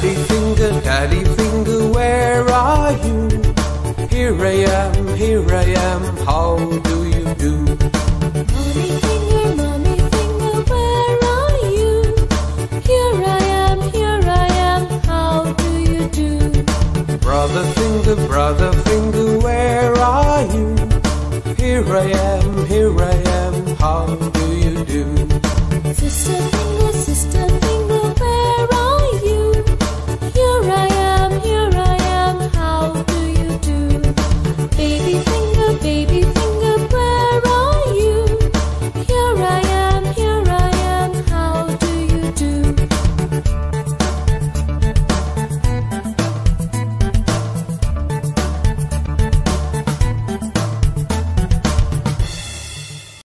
Daddy finger, daddy finger, where are you? Here I am, here I am, how do you do? Finger, finger, where are you? Here I am, here I am, how do you do? Brother finger, brother finger, where are you? Here I am, here I am.